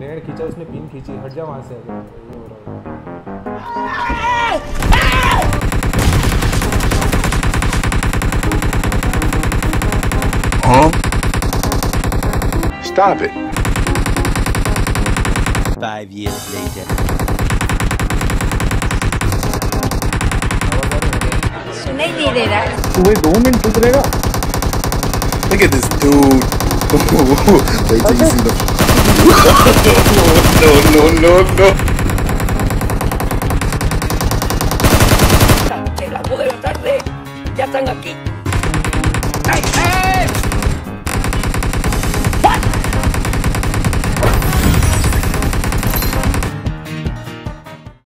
Lead खींचा उसने pin खींची हट जा वहाँ से ये हो रहा है Stop it. Five years later. सुनाई नहीं दे रहा है दो मिनट चुप रहेगा Look at this dude. Wait till you see the. no, no, no, no. ¡Que la pude tarde! ¡Ya están aquí! ¡Ay, ay!